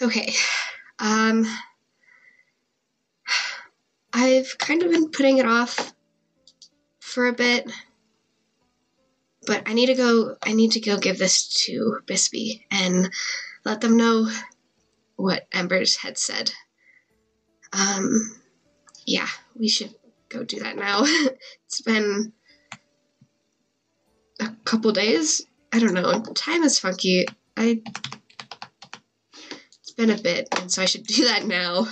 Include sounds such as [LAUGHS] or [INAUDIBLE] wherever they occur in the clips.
Okay. Um I've kind of been putting it off for a bit. But I need to go I need to go give this to Bispy and let them know what Embers had said. Um yeah, we should go do that now. [LAUGHS] it's been a couple days. I don't know. Time is funky. I bit, and so I should [LAUGHS] do that now.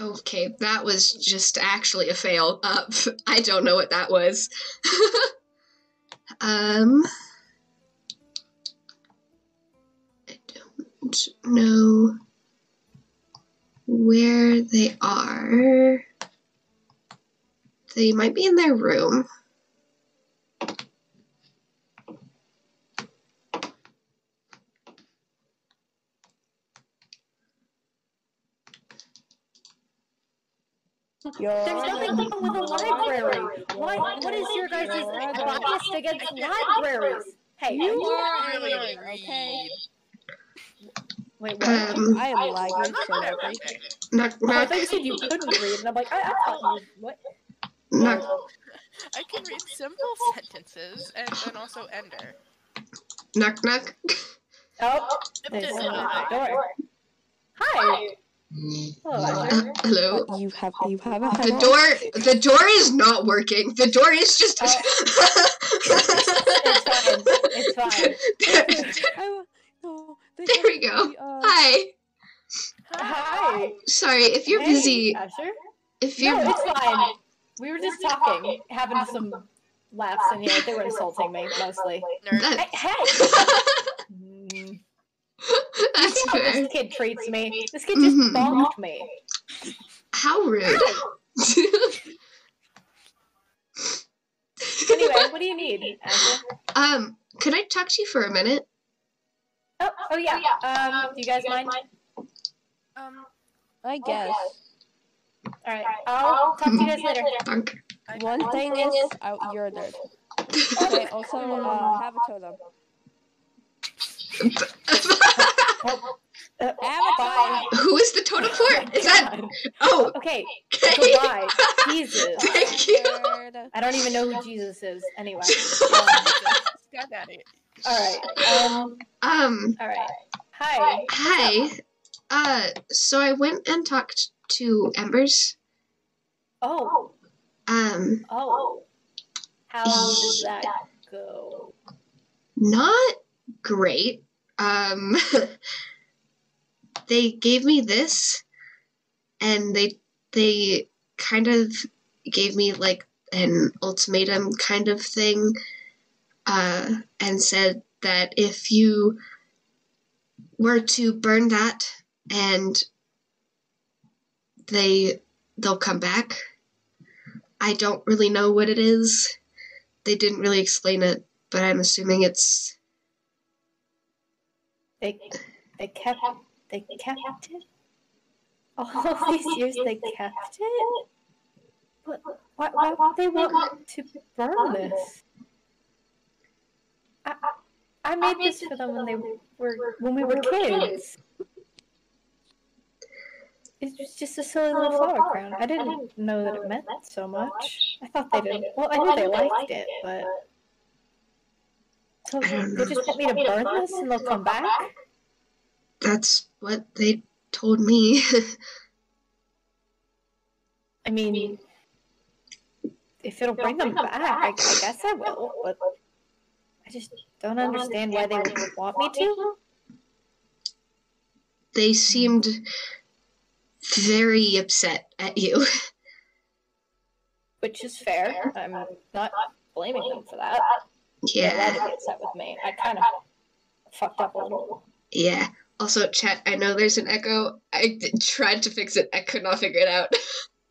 Okay, that was just actually a fail. Uh, [LAUGHS] I don't know what that was. [LAUGHS] um, I don't know where they are. They might be in their room. There's nothing wrong with a library. Why? What is your guys' bias against libraries? Hey, You you are really annoying, okay? wait, what? Um, I am lagging so Whatever. badly. knock, Oh, I knock, thought you said you couldn't read, and I'm like, I, I thought you what? Knock, I can read simple sentences and then also ender. knock, knock. Oh, there's someone at the door. Hi. Hello, Uh, hello. You have you have a The door, the door is not working. The door is just. [LAUGHS] It's fine. It's fine. I, no, There we go. the, uh, Hi. Hi. Sorry if you're Hey, busy. Azure. If you're No, it's fine. We were just talking, having some laughs in here. They were insulting me mostly. Hey, hey. [LAUGHS] That's How fair. this kid treats me. This kid just Mhm. bonked me. How rude. [LAUGHS] Anyway, what do you need, Azure? um, could I talk to you for a minute? Oh, oh yeah. Um, do you guys mind? Um, I guess. All right, I'll talk to you guys later. Bunk. I, One thing is, out you're a nerd. [LAUGHS] Okay, also, uh, have a totem. Oh, [LAUGHS] Have a bye. Who is the totem for? Is that? Oh, Okay, okay. goodbye. Jesus. [LAUGHS] Thank you. I don't even know who Jesus is. Anyway. God daddy. All right. Um. Um, All right. Hi. hi. Uh, so I went and talked to Embers. Oh. Um, Oh. How does that go? not great. Um, [LAUGHS] they gave me this, and they they kind of gave me like an ultimatum kind of thing, uh, and said that if you were to burn that and they they'll come back. I don't really know what it is. They didn't really explain it, but I'm assuming it's They they kept they kept it. All these years they kept it. But why why would they want to burn this? I I made this for them when they were when we were kids. It was just a silly little flower crown. I didn't know that it meant so much. I thought they oh, didn't. Well, I oh, knew they liked it, but so they [LAUGHS] just want me to burn this and they'll come back. that's what they told me. [LAUGHS] I mean, if it'll bring them back, I, I guess I [LAUGHS] will. But I just don't understand why they would want me to. they seemed very upset at you. Which is fair. I'm not blaming them for that. They're allowed to Yeah, be upset with me. I kind of fucked up a little. yeah. Also, chat, I know there's an echo. I tried to fix it. I could not figure it out.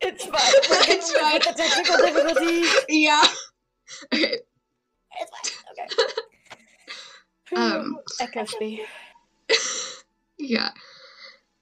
It's fine. [LAUGHS] It's fine. the technical difficulties. [LAUGHS] yeah. Okay. It's fine. Okay. [LAUGHS] Um. Echo speed. Yeah.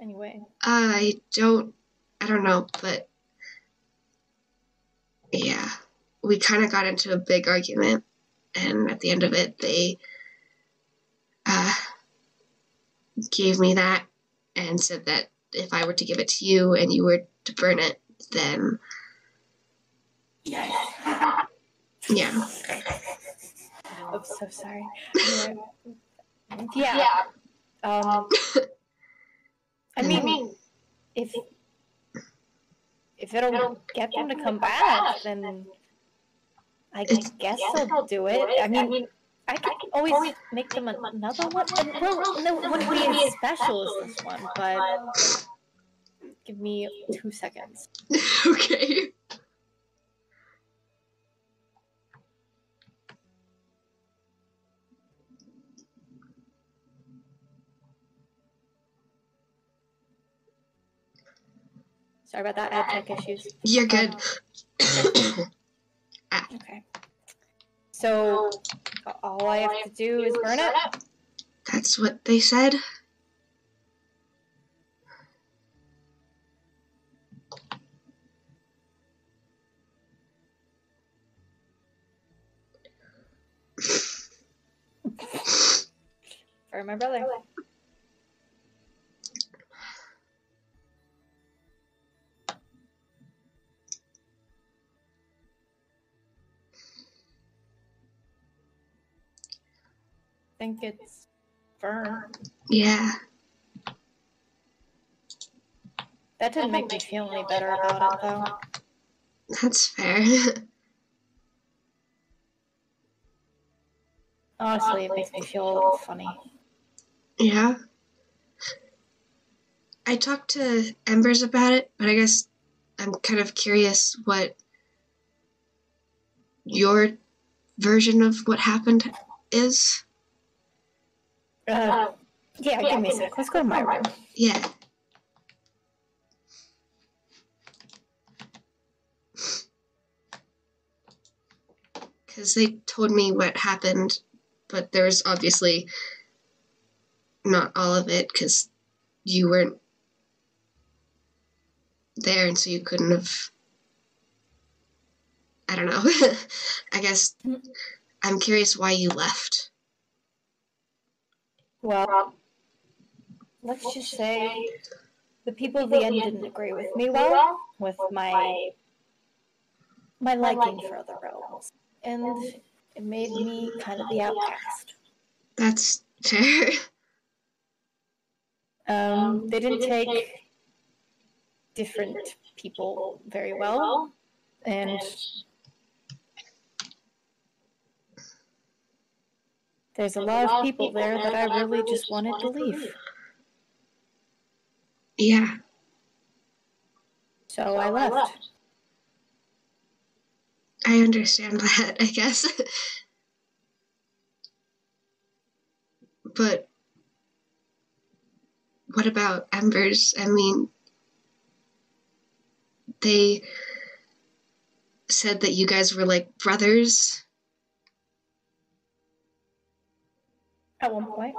Anyway. I don't. I don't know, but yeah, we kind of got into a big argument, and at the end of it, they uh, gave me that and said that if I were to give it to you and you were to burn it, then Yeah. yeah, I'm so sorry. [LAUGHS] Yeah. yeah. Um, [LAUGHS] I mm-hmm. mean, if if it'll get them to come back, then I It's- guess I'll do it. I mean, I can always make them another one. and, Well, no, it wouldn't be as special as this one, but give me two seconds. [LAUGHS] okay. Sorry about that. I had tech issues. You're good. Um, [COUGHS] okay. So all I have to do is burn it. That's what they said. [LAUGHS] For my brother. Think it's firm. Yeah. That didn't make me feel any better about it, though. [LAUGHS] That's fair. Honestly, it makes me feel a little funny. yeah. I talked to Embers about it, but I guess I'm kind of curious what your version of what happened is. Uh, yeah, give me a sec. Let's go to my room. Yeah. Because they told me what happened, but there's obviously not all of it because you weren't there and so you couldn't have. I don't know. [LAUGHS] I guess I'm curious why you left. Well, let's just say the people at the end didn't agree with me well with my my liking for other realms, and it made me kind of the outcast. That's fair. Um, they didn't take different people very well, and there's a lot of people there that I really just wanted to leave. yeah. So I left. I understand [LAUGHS] that, I guess. but what about Embers? I mean, they said that you guys were like brothers. At one point.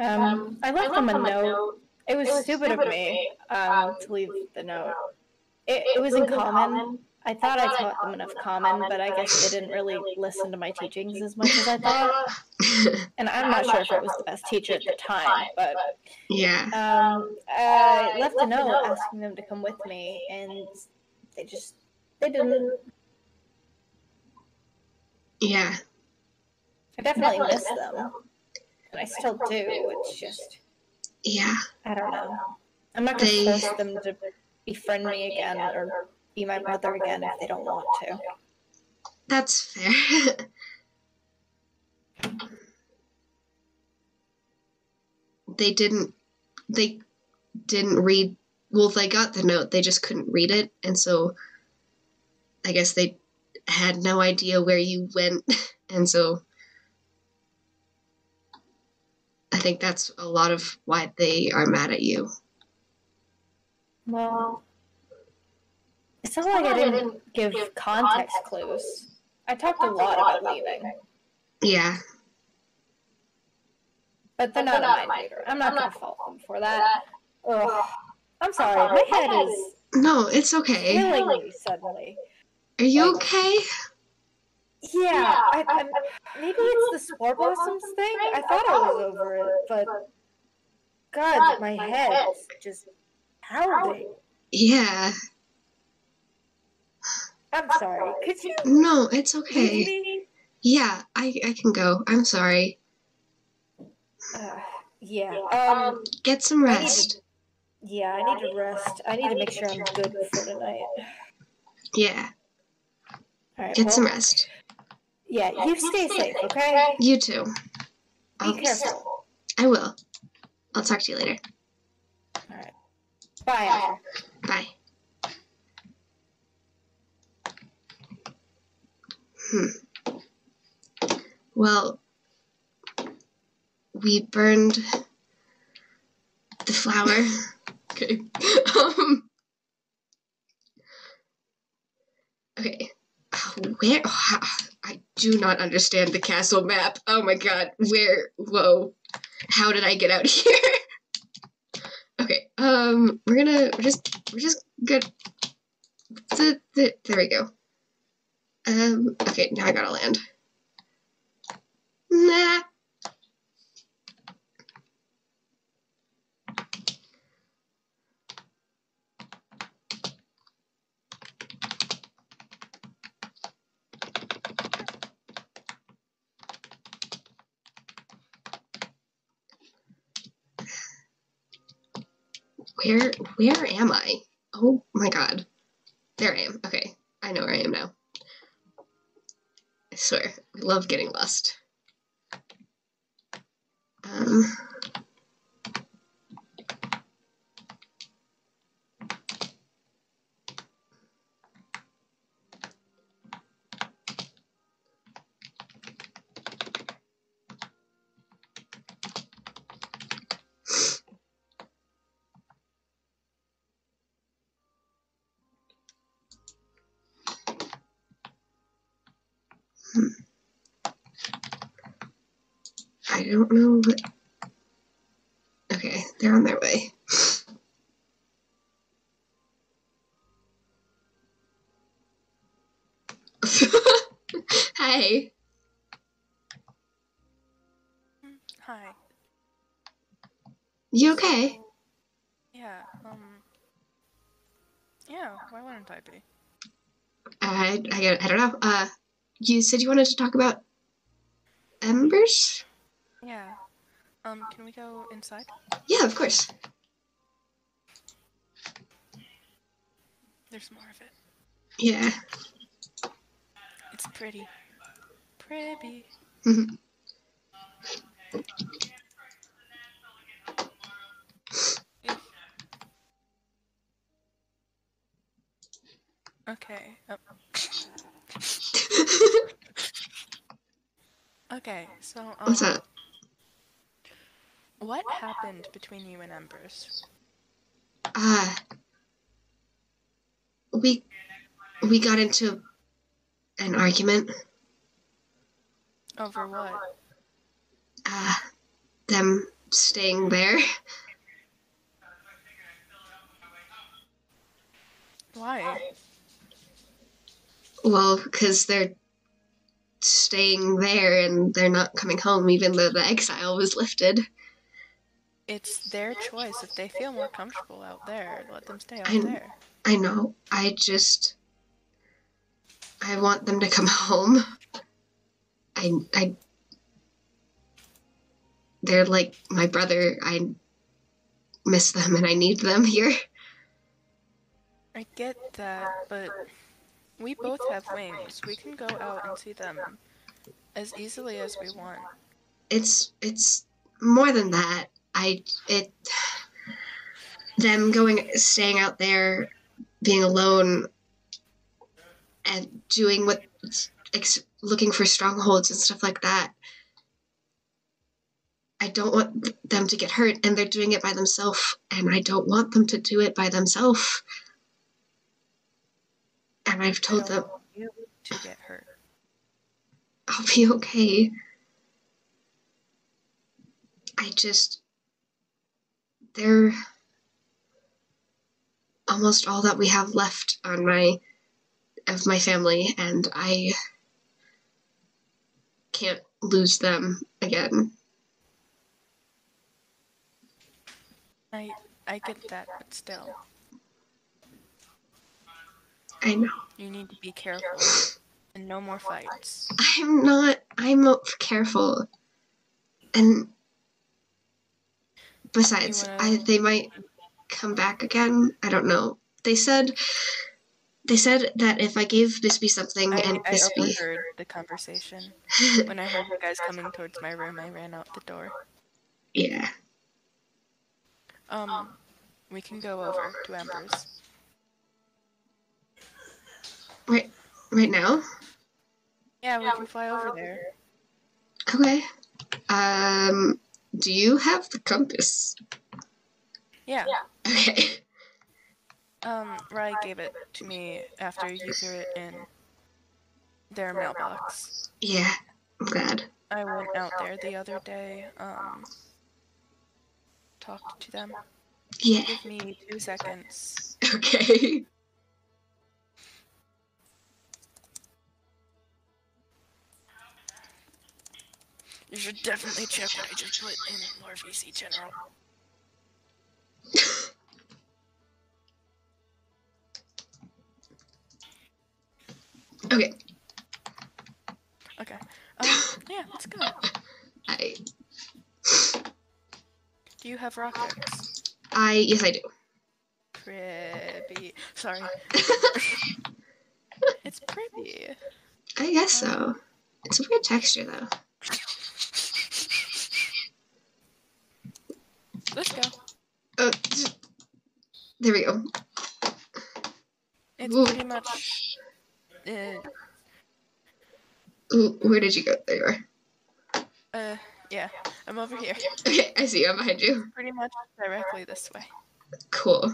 Um, I left them a note. It was stupid of me um, to leave the note. It, it was in common. I thought I taught them enough common, but I guess they didn't really listen to my teachings as much as I [LAUGHS] thought. And I'm not sure if it was the best teacher at the time, but yeah. um, I left a note asking them to come with me, and they just they didn't. Yeah. I definitely miss them, and I still do. It's just Yeah. I don't know. I'm not gonna They- force them to befriend me again or be my brother again if they don't want to. That's fair. [LAUGHS] they didn't they didn't read well they got the note they just couldn't read it and so i guess they had no idea where you went [LAUGHS] and so i think that's a lot of why they are mad at you Well, it sounds like I didn't give context clues. I talked a lot about leaving, yeah but they're not a mind reader. I'm not gonna fault them for that. Ugh. I'm sorry, my head is No, it's okay. killing me suddenly. Are you okay? Yeah, I, I'm, maybe it's the spore blossoms thing. I thought I was over it, but God, my head is just pounding. Yeah. I'm sorry. Could you No, it's okay. Yeah, I I can go. I'm sorry. Uh, yeah. Um. Get some I to- rest. Yeah, I need to rest. I need to make sure I'm good for tonight. Yeah, All right. get some rest. Yeah, you stay safe, okay? You too. Be I'll- careful. I will. I'll talk to you later. All right. Bye. Azure. Bye. Hmm. Well, we burned the flower. [LAUGHS] okay. [LAUGHS] Um. Okay. Oh, Where? oh, I do not understand the castle map. Oh my god. Where? Whoa. How did I get out [LAUGHS] here? Okay. Um, we're gonna we're just we're just good. The, the, there we go. Um. Okay. Now I gotta land. Where where am I? Oh my god. There I am. Okay. I know where I am now. I swear. I love getting lost. Um don't know what Okay, they're on their way. [LAUGHS] Hi. Hi. You okay? Yeah. Um. Yeah. Why wouldn't I be? I I I don't know. Uh you said you wanted to talk about embers? Yeah. Um. Can we go inside? Yeah, of course. There's more of it. Yeah. It's pretty. Pretty. Mhm. Okay. Oh. [LAUGHS] Okay. So. Um, What's up? What happened between you and Embers? Uh we we got into an argument. Over what? Uh them staying there. Why? Well, because they're staying there and they're not coming home, even though the exile was lifted. It's their choice. If they feel more comfortable out there, let them stay out I- there. I know. I just. I want them to come [LAUGHS] home. I. I. They're like my brother. I miss them and I need them [LAUGHS] here. I get that, but we both have wings. We can go out and see them as easily as we want. It's it's more than that. I it them going staying out there, being alone, and doing what ex- looking for strongholds and stuff like that. I don't want them to get hurt, and they're doing it by themselves, and I don't want them to do it by themselves. And I've told them to get hurt. I'll be okay. I just they're almost all that we have left on my of my family, and I can't lose them again. I I get that, but still, I know. you need to be careful and no more fights. I'm not. I'm careful, and besides, I they might come back again. I don't know. They said. They said that if I gave Bispy something I, and I Bispy, overheard the conversation. When I heard you guys coming towards my room, I ran out the door. yeah, Um, we can go over to Embers. right, right now. Yeah, we can fly over there. Okay. Um, do you have the compass? Yeah. Okay. Um, Rai gave it to me after you threw it in their mailbox. Yeah, I'm glad. I went out there the other day, um, talked to them. Yeah. Give me two seconds. [LAUGHS] Okay. You should definitely check what I just put in Lore VC General. Okay. Okay. Um, yeah, let's go. I. Do you have rockets? I yes I do. Pretty. Sorry. [LAUGHS] it's pretty. I guess so. It's a weird texture though. Let's go. Oh, there we go. It's Ooh. pretty much. Uh, Ooh, where did you go? There you are. uh, yeah, I'm over here. Okay, I see you. I'm behind you. Pretty much directly this way. Cool.